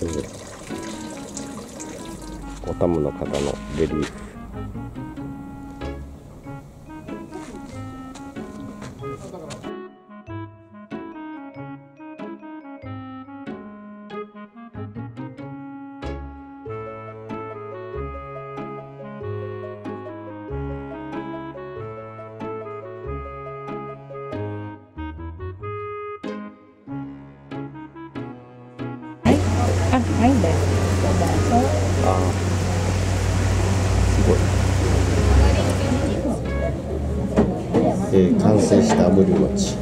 そうおたむの方のレリーフ。あ、はいんだよ。ああすごい。えー完成した炙り餅